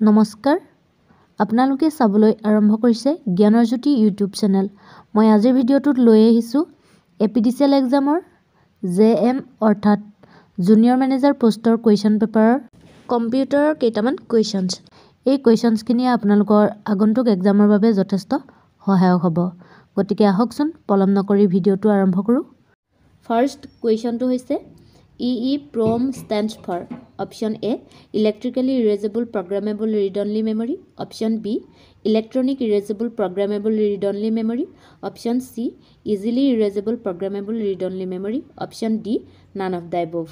নমস্কাৰ। আপোনালোকে চাবলৈ আৰম্ভ কৰিছে জ্ঞানৰ জ্যোতি ইউটিউব চেনেল। মই আজিৰ ভিডিঅ'টোত লৈ আহিছোঁ A P D C L এক্সামৰ J M অৰ্থাৎ জুনিয়ৰ মেনেজাৰ পষ্টৰ কুৱেশ্যন পেপাৰৰ কম্পিউটাৰৰ কেইটামান কুৱেশ্যনছ। এই কুৱেশ্যনছখিনিয়ে আপোনালোকৰ আগন্তুক এক্সামৰ বাবে যথেষ্ট সহায়ক হ'ব। গতিকে আহকচোন পলম নকৰি ভিডিঅ'টো আৰম্ভ কৰোঁ। ফাৰ্ষ্ট কুৱেশ্যনটো হৈছে E E PROM stands for option A electrically erasable programmable read only memory option B electronic erasable programmable read only memory option C easily erasable programmable read only memory option D none of the above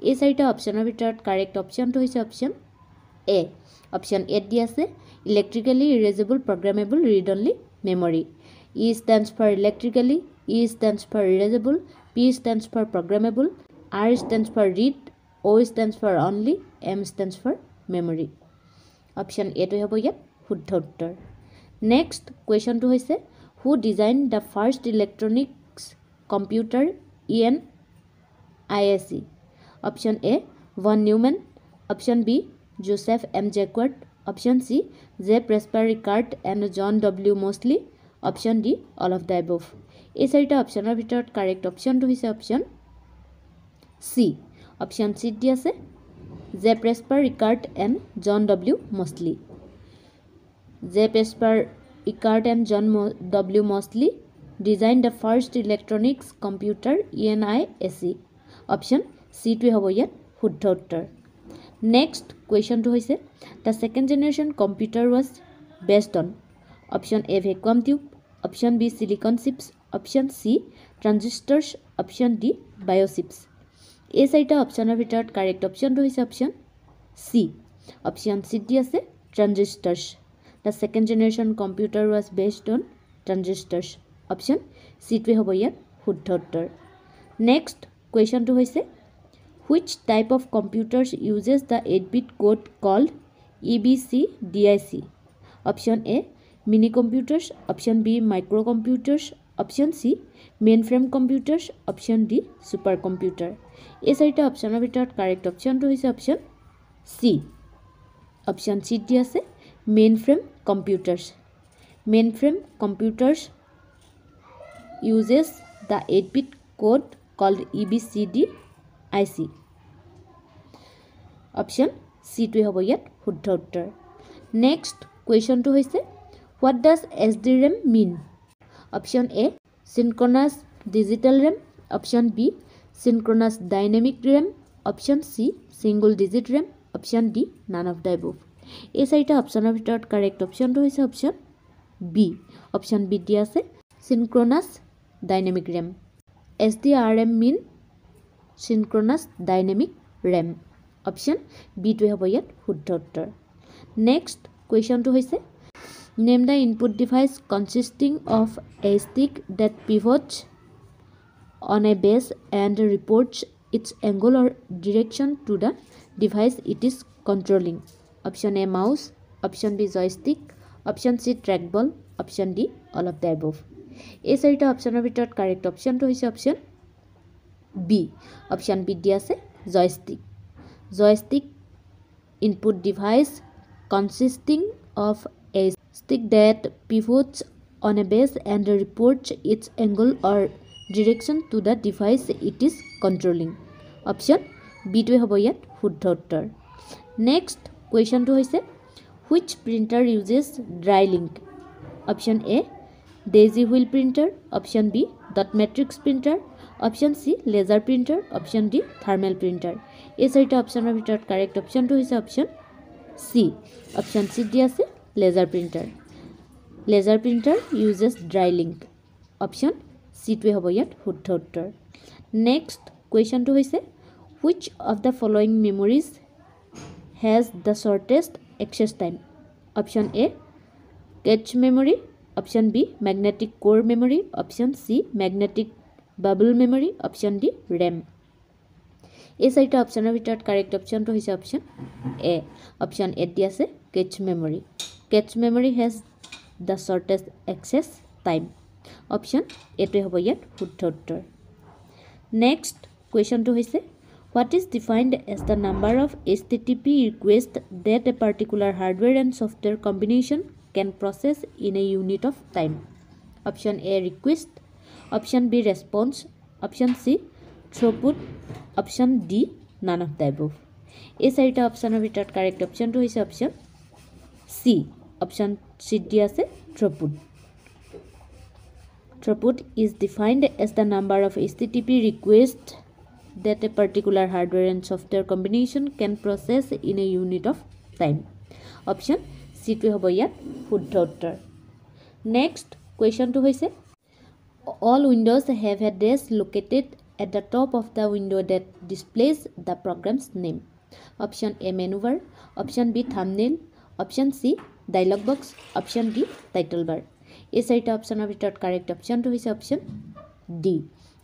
এই চাৰিটা অপশ্যনৰ ভিতৰত correct অপশ্যনটো হৈছে option A option এত দি আছে electrically erasable programmable read only memory E stands for electrically E stands for erasable P stands for programmable R stands for read, O stands for only, M stands for memory. Option এটো হ'ব ইয়াত শুদ্ধ উত্তৰ। Next কুৱেশ্যনটো হৈছে who design the first electronics computer E N I S E option A von Neumann option B Joseph M Jacquard option C J Presper Rickard and John W Mauchly option D all of the above এই চাৰিটা অপশ্যনৰ ভিতৰত correct অপশ্যনটো হৈছে option C. Option চিত দি আছে। J Presper Rickard and John W Mauchly. J Presper Rickard and John W Mauchly. Design the first electronics computer E N I A C option চিটোৱে হ'ব ইয়াত শুদ্ধ উত্তৰ। নেক্সট কুৱেশ্যনটো হৈছে the second generation computer was based on. Option A vacuum tube. Option B silicon chips. Option C transistors. Option D biochips. এই চাৰিটা অপশ্যনৰ ভিতৰত কাৰেক্ট অপশ্যনটো হৈছে অপশ্যন চি অপশ্যন চিত দি আছে? Transistors the second generation computer was based on transistors option চিটোৱে হ'ব ইয়াত শুদ্ধ উত্তৰ নেক্সট কুৱেশ্যনটো হৈছে which type of computers uses the eight bit code called E B C D I C option A mini computers option B micro' computers option C main frame computers option D super computer এই চাৰিটা অপশ্যনৰ ভিতৰত correct অপশ্যনটো হৈছে option C. Option চিত দি আছে main frame computers main frame computers uses the eight bit code called E B C D I C option চিটোৱে হ'ব ইয়াত শুদ্ধ উত্তৰ। নেক্সট কুৱেশ্যনটো হৈছে what does S D RAM mean option A synchronous digital RAM option B synchronous dynamic RAM option C single digit RAM option D none of the above এই চাৰিটা অপশ্যনৰ ভিতৰত কাৰেক্ট অপশ্যনটো হৈছে অপশ্যন বি অপশ্যন বিত দিয়া আছে synchronous dynamic RAM S D R M mean synchronous dynamic RAM option বিটোৱে হ'ব ইয়াত শুদ্ধ উত্তৰ। নেক্সট কুৱেশ্যনটো হৈছে name the input device consisting of a stick that pivots on a base and reports its angle or direction to the device it is controlling. Option A mouse, option B joystick, option C trackball, option D all of the above. এই চাৰিটা অপশ্যনৰ ভিতৰত correct অপশ্যনটো হৈছে option B option বিত দিয়া আছে joystick joystick input device consisting of a stick that pivots on a base and reports its angle or direction to the device it is controlling option বিটোৱে হ'ব ইয়াত শুদ্ধ উত্তৰ নেক্সট কুৱেশ্যনটো হৈছে which printer uses dry link option A daisy wheel printer option B dot matrix printer option C laser printer option D thermal printer এই চাৰিটা অপশ্যনৰ ভিতৰত কাৰেক্ট অপশ্যনটো হৈছে অপশ্যন চি অপশ্যন চিত দি আছে laser printer laser printer uses dry link option চিটোৱে হ'ব ইয়াত শুদ্ধ উত্তৰ। নেক্সট কুৱেশ্যনটো হৈছে which of the following memories has the shortest access time option A cache memory option B magnetic core memory option C magnetic bubble memory option D RAM এই চাৰিটা অপশ্যনৰ ভিতৰত কাৰেক্ট অপশ্যনটো হৈছে অপশ্যন এ অপশ্যন এত দি আছে cache memory cache memory has the shortest access time option এইটোৱে হ'ব ইয়াত শুদ্ধ উত্তৰ। নেক্সট কুৱেশ্যনটো হৈছে what is defined as the number of H T T P request that a particular hardware and software combination can process in a unit of time option A request option B response option C throughput option D none of the এই চাৰিটা অপশ্যনৰ ভিতৰত correct অপশ্যনটো হৈছে option C option চিত দিয়া আছে throughput throughput is defined as the number of H T T P request that a particular hardware and software combination can process in a unit of time option চিটোৱে হ'ব ইয়াত শুদ্ধ উত্তৰ next কুৱেশ্যনটো হৈছে all windows have a dash located at the top of the window' that displays the program's name option A menu bar option B thumbnail option C dialog box option D title bar এই চাৰিটা অপশ্যনৰ ভিতৰত correct অপশ্যনটো হৈছে option D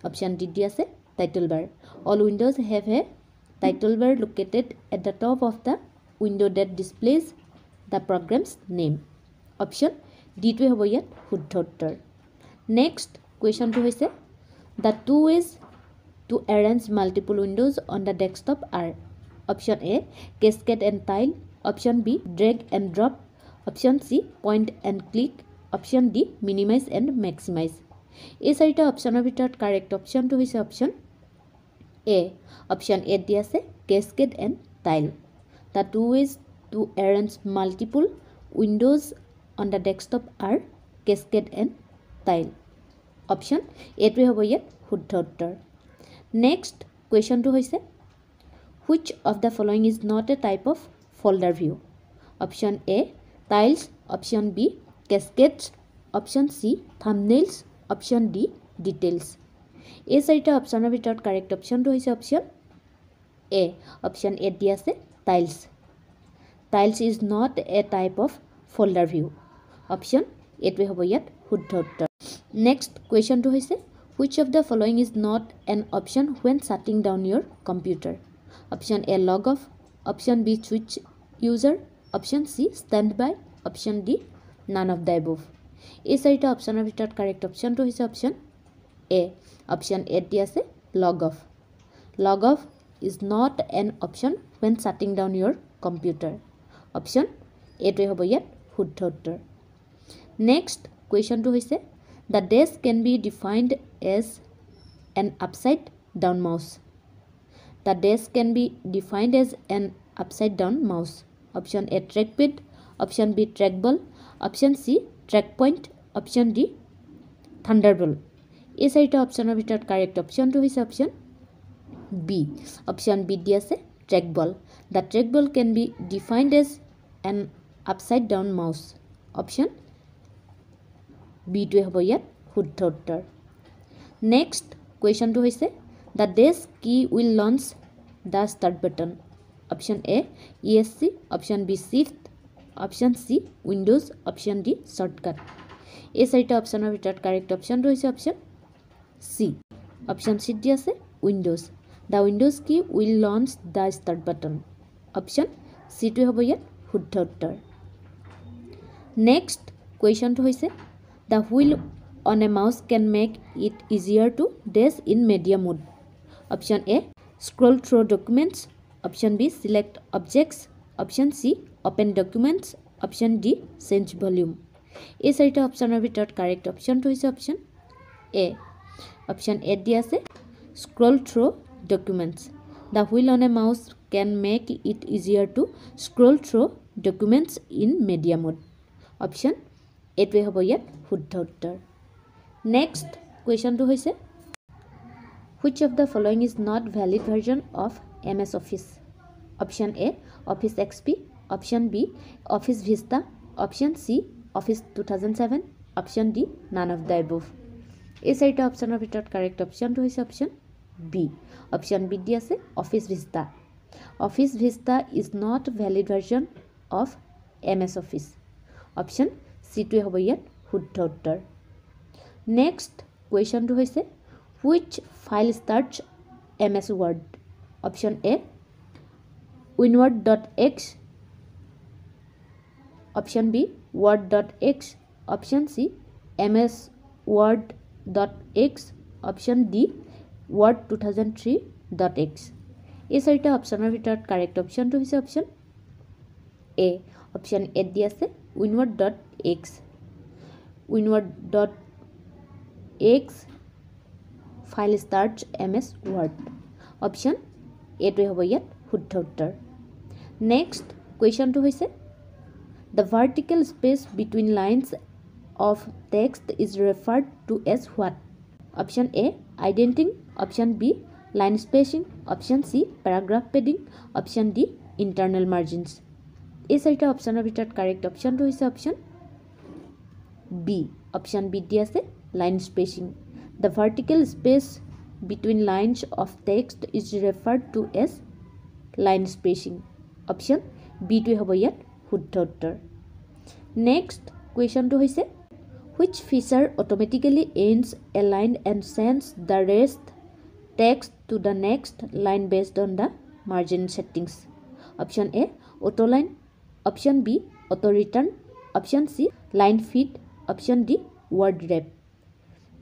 option D D আছে title bar all windows have a title bar located at the top of the window' that displays the program's name option ডিটোৱে হ'ব ইয়াত শুদ্ধ উত্তৰ। নেক্সট কুৱেশ্যনটো হৈছে the two ways to arrange multiple windows on the desktop are option A cascade and tile option B drag and drop option C point and click, option D minimize and maximize. এই চাৰিটা অপশ্যনৰ ভিতৰত correct অপশ্যনটো হৈছে option A option A দি আছে cascade and tile the two ways to arrange multiple windows on the desktop are cascade and tile option এইটোৱে হ'ব ইয়াত শুদ্ধ উত্তৰ। নেক্সট কুৱেশ্যনটো হৈছে which of the following is not a type of folder view option A tiles option B cascades option C thumbnails option D details এই চাৰিটা অপশ্যনৰ ভিতৰত কাৰেক্ট অপশ্যনটো হৈছে অপশ্যন এ অপশ্যন এ দি আছে tiles tiles is not a type of folder view option এইটোৱে হ'ব ইয়াত শুদ্ধ উত্তৰ। নেক্সট কুৱেশ্যনটো হৈছে which of the following is not an option when shutting down your computer option A log off option B switch user option C stand by option D none of the above এই চাৰিটা অপশ্যনৰ ভিতৰত correct অপশ্যনটো হৈছে option A option A দি আছে log off log off is not an option when shutting down your computer option এইটোৱে হ'ব ইয়াত শুদ্ধ উত্তৰ। নেক্সট কুৱেশ্যনটো হৈছে the dash can be defined as an upside down mouse the dash can be defined as an upside down mouse option A track pad option B track ball option C track point option D thunder ball. এই চাৰিটা অপশ্যনৰ ভিতৰত correct অপশ্যনটো হৈছে option B. Option B দি আছে track ball. The track ball can be defined as an upside down mouse. Option বিটোৱে হ'ব ইয়াত শুদ্ধ উত্তৰ। নেক্সট কুৱেশ্যনটো হৈছে the dash key will launch the start button. Option A E S C option B shift option C Windows option D shortcut এই চাৰিটা অপশ্যনৰ ভিতৰত কাৰেক্ট অপশ্যনটো হৈছে অপশ্যন চি অপশ্যন চিত দি আছে Windows the Windows key will launch the start button option চিটোৱে হ'ব ইয়াত শুদ্ধ উত্তৰ। নেক্সট কুৱেশ্যনটো হৈছে the wheel on a mouse can make it easier to dash in media mode option A scroll through' documents option B select objects option C open documents option D change volume এই চাৰিটা অপশ্যনৰ ভিতৰত correct অপশ্যনটো হৈছে option A option A দি আছে scroll through' documents the wheel on a mouse can make it easier to scroll through' documents in media mode option এইটোৱে হ'ব ইয়াত শুদ্ধ উত্তৰ। নেক্সট কুৱেশ্যনটো হৈছে which of the following is not valid version of M S Office option A Office X P option B Office Vista option C Office two thousand seven option D none of the above এই চাৰিটা অপশ্যনৰ ভিতৰত correct অপশ্যনটো হৈছে option B option B দি আছে office vista office vista is not valid version of M S office option চিটোৱে হ'ব ইয়াত শুদ্ধ উত্তৰ। নেক্সট কুৱেশ্যনটো হৈছে which file starts M S Word option A winword dot x option B Word dot x option C M S Word dot x option D Word two thousand three dot x. এই চাৰিটা অপশ্যনৰ ভিতৰত correct অপশ্যনটো হৈছে option A. Option এত দি আছে winword dot x. Winword dot x, file start M S Word option এইটোৱে হ'ব ইয়াত শুদ্ধ উত্তৰ। নেক্সট কুৱেশ্যনটো হৈছে the vertical space between lines of text is referred to as what option A indenting option B line spacing option C paragraph padding option D internal margins এই চাৰিটা অপশ্যনৰ ভিতৰত কাৰেক্ট অপশ্যনটো হৈছে অপশ্যন বি অপশ্যন বিত দি আছে line spacing the vertical space between lines of text is referred to as line spacing option বিটোৱে হ'ব ইয়াত শুদ্ধ উত্তৰ নেক্সট কুৱেশ্যনটো হৈছে which feature automatically ends a line and change the rest text to the next line based on the margin settings option A auto line option B auto return option C line feed option D word wrap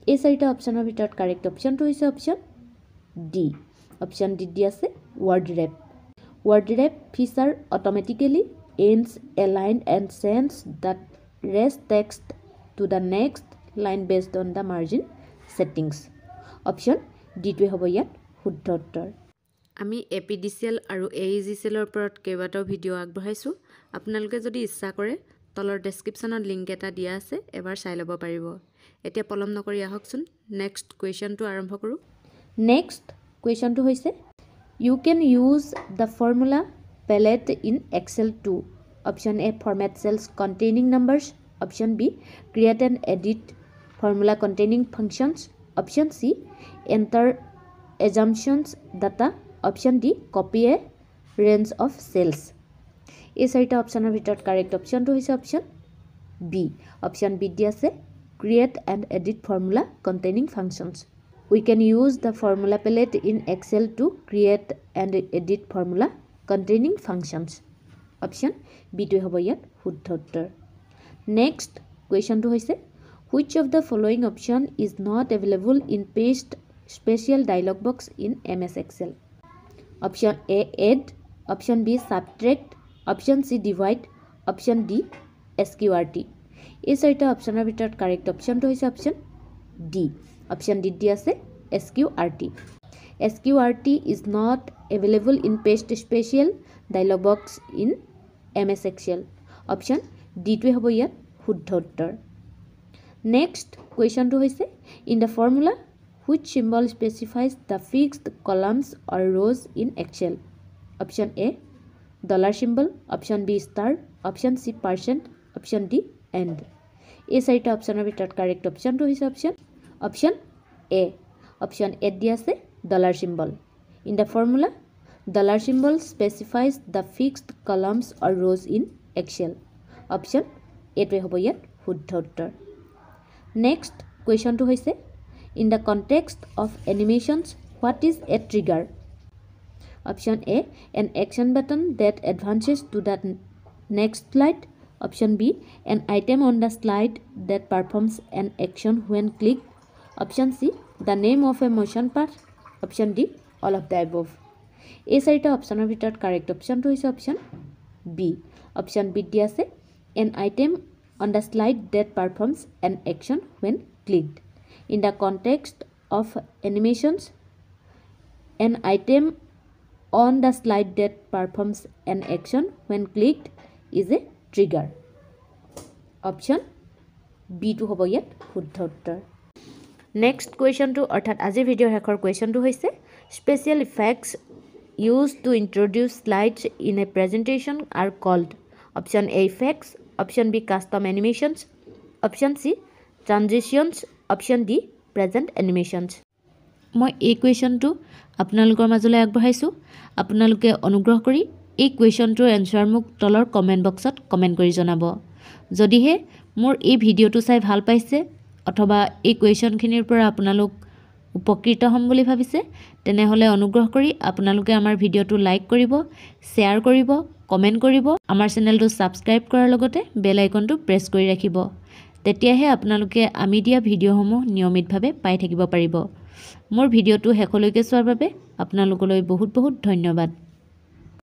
এই চাৰিটা অপশ্যনৰ ভিতৰত correct অপশ্যনটো হৈছে option D option ডিত দি আছে word wrap word wrap feature automatically ends a line and change the rest text to the next line based on the margin settings option ডিটোৱে হ'ব ইয়াত শুদ্ধ উত্তৰ। আমি A P D C L আৰু A E G C এলৰ ওপৰত কেইবাটাও video আগবঢ়াইছোঁ। আপোনালোকে যদি ইচ্ছা কৰে তলৰ ডেছক্ৰিপশ্যনত লিংক এটা দিয়া আছে এবাৰ চাই ল'ব পাৰিব। এতিয়া পলম নকৰি আহকচোন। নেক্সট কুৱেশ্যনটো আৰম্ভ কৰোঁ। নেক্সট কুৱেশ্যনটো হৈছে you can use the formula palette in Excel to option A format cells containing numbers option B create and edit formula containing functions option C enter assumptions data option D copy a range of cells এই চাৰিটা অপশ্যনৰ ভিতৰত correct অপশ্যনটো হৈছে option B option বিত দি আছে create and edit formula containing functions We can use the formula palette in Excel to create and edit formula containing functions. Option B to have কুৱেশ্যনটো হৈছে which of the following option is not available in paste special dialog box in M S Excel option A add option B subtract option C divide option D S Q R T এই চাৰিটা অপশ্যনৰ ভিতৰত correct অপশ্যনটো হৈছে option D option ডিত দি আছে S Q R T S Q R T is not available in paste special dialog box in M S Excel option ডিটোৱে হ'ব ইয়াত শুদ্ধ উত্তৰ। নেক্সট কুৱেশ্যনটো হৈছে in the formula which symbol specifies the fixed columns or rows in Excel option A dollar symbol option B star option C percent option D and. এই চাৰিটা অপশ্যনৰ ভিতৰত কাৰেক্ট অপশ্যনটো হৈছে অপশ্যন অপশ্যন এ অপশ্যন এত দি আছে dollar symbol in the formula dollar symbol specifies the fixed columns or rows in Excel option এইটোৱে হ'ব ইয়াত শুদ্ধ উত্তৰ। নেক্সট কুৱেশ্যনটো হৈছে in the context of animations what is a trigger option A an action button that advances to the next slide option B an item on the slide that performs an action when click option C the name of a motion path option D all of the above এই চাৰিটা অপশ্যনৰ ভিতৰত correct অপশ্যনটো হৈছে option B option বিত দি আছে an item on the slide that performs an action when clicked in the context of animations an item on the slide that performs an action when clicked is a trigger option বিটো হ'ব ইয়াত শুদ্ধ উত্তৰ। Next কুৱেশ্যনটো অৰ্থাৎ আজিৰ ভিডিঅ'ৰ শেষৰ কুৱেশ্যনটো হৈছে special effects use to introduce slides in a presentation are called option A effects option B custom animations option C transitions option D present animations মই এই কুৱেশ্যনটো আপোনালোকৰ মাজলৈ আগবঢ়াইছোঁ। আপোনালোকে অনুগ্ৰহ কৰি এই কুৱেশ্যনটোৰ এনচাৰ মোক তলৰ কমেণ্ট বক্সত কমেণ্ট কৰি জনাব। যদিহে মোৰ এই ভিডিঅ'টো চাই ভাল পাইছে অথবা এই কুৱেশ্যনখিনিৰ পৰা আপোনালোক উপকৃত হ'ম বুলি ভাবিছে তেনেহ'লে অনুগ্ৰহ কৰি আপোনালোকে আমাৰ ভিডিঅ'টো লাইক কৰিব শ্বেয়াৰ কৰিব কমেণ্ট কৰিব আমাৰ চেনেলটো ছাবস্ক্ৰাইব কৰাৰ লগতে বেল আইকনটো প্ৰেছ কৰি ৰাখিব। তেতিয়াহে আপোনালোকে আমি দিয়া ভিডিঅ'সমূহ নিয়মিতভাৱে পাই থাকিব পাৰিব। মোৰ ভিডিঅ'টো শেষলৈকে চোৱাৰ বাবে আপোনালোকলৈ বহুত বহুত ধন্যবাদ।